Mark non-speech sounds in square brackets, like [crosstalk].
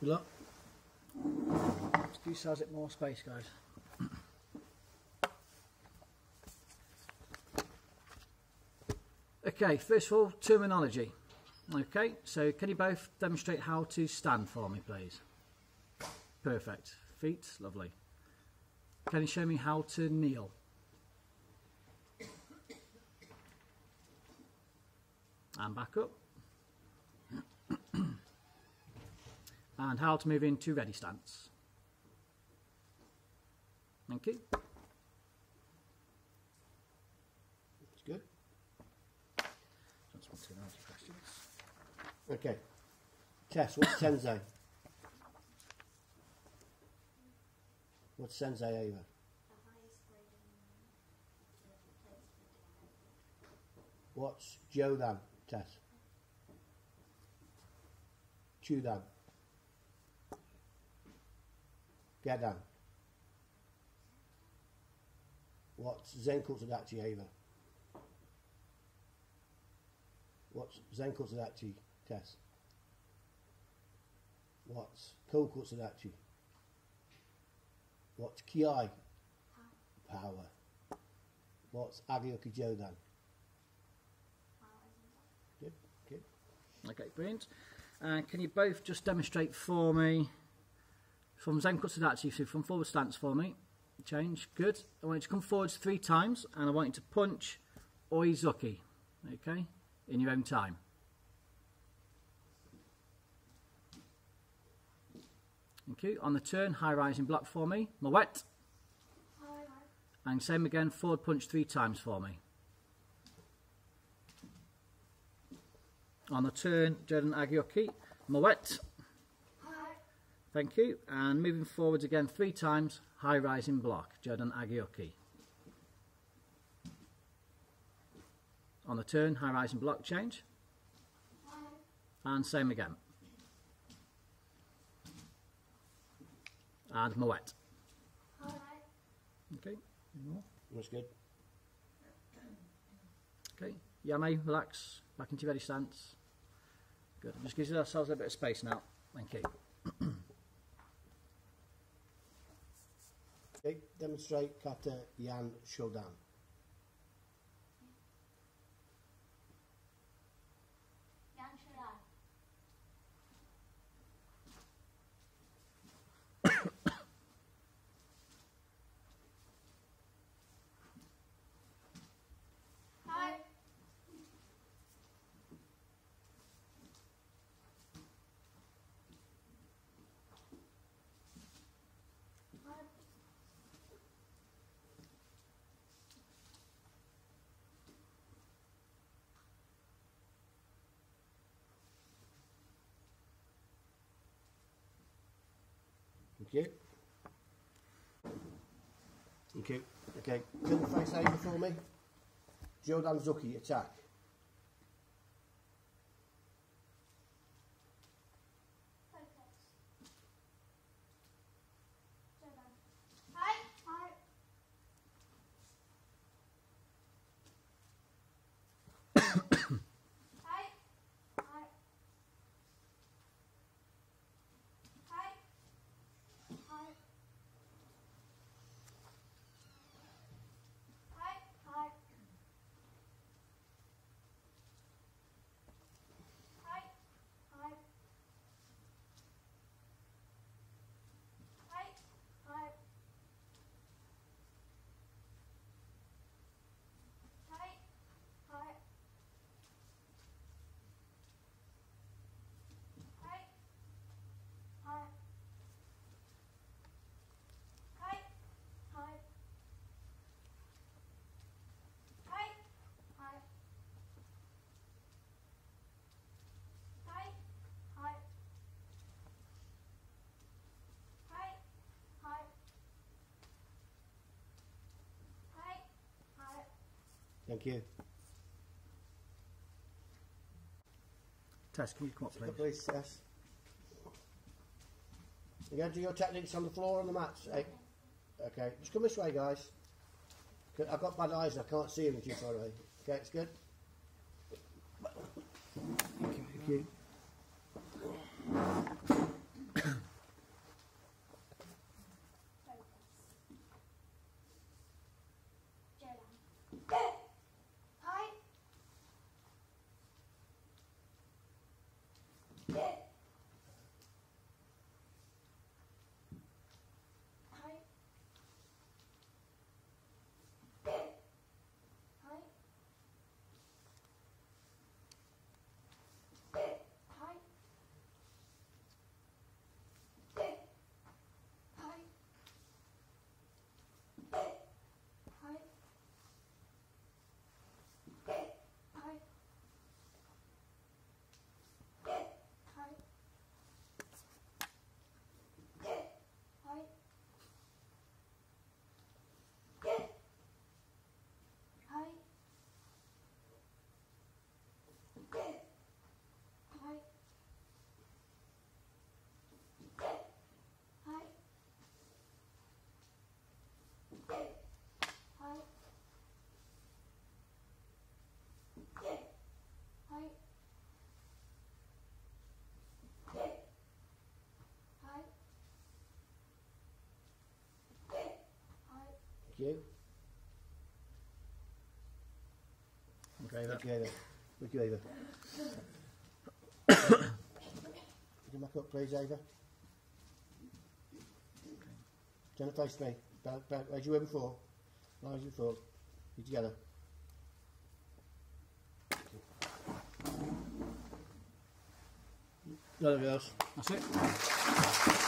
Good luck. Do size it more space, guys. Okay, first of all, terminology. Okay, so can you both demonstrate how to stand for me, please? Perfect. Feet, lovely. Can you show me how to kneel? And back up. And how to move into ready stance. Thank you. That's good. That's one terminology questions. Okay. Tess, what's [coughs] Tensei? What's Sensei Ava? What's Jodan, Tess? Chudan. Gedan. What's Zenkutsu Dachi Ava? What's Zenkutsu Dachi Tess? What's Kokutsu Dachi? What's Kiai? Power. What's Age Uke Jodan? Good, good. Okay, brilliant. Uh, can you both just demonstrate for me from Zenkutsu Dachi, so from forward stance for me. Change, good. I want you to come forwards three times and I want you to punch Oizuki, okay, in your own time. Thank you. On the turn, high rising block for me. Moet. And same again, forward punch three times for me. On the turn, Jodan Age Uke. Moet. Thank you. And moving forwards again three times, high rising block, Jodan Age Uke. On the turn, high rising block change. And same again. And Moet. Okay. more? Good. Okay. Yame, relax. Back into ready stance. Good. Just gives ourselves a bit of space now. Thank you. [clears throat] Demonstrate kata yan shodan. Thank you. Thank you. Okay, turn the face over for me. Jodan Zuki, attack. Thank you. Tess, can you come up, please? Please, yes. You going to do your techniques on the floor on the mats, eh? Okay, just come this way, guys. I've got bad eyes and I can't see anything, away. Okay, it's good. Thank you. You. Okay, that. You over. Look you over. Come back up, please, Ava. Turn and face me. Back, back, as you were before. Line as before. You together. There it goes. That's it.